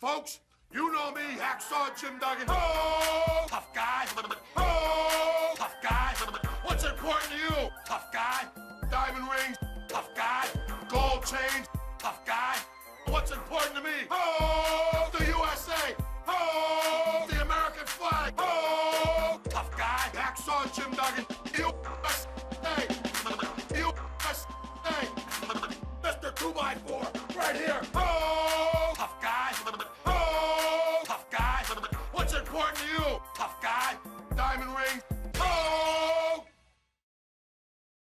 Folks, you know me, Hacksaw Jim Duggan. Oh, tough guy. Oh, tough guy. What's important to you? Tough guy. Diamond rings. Tough guy. Gold chains. Tough guy. What's important to me? Oh, the USA. Oh, the American flag. Oh, tough guy. Hacksaw Jim Duggan. USA. USA. Mr. 2 by 4 supporting you.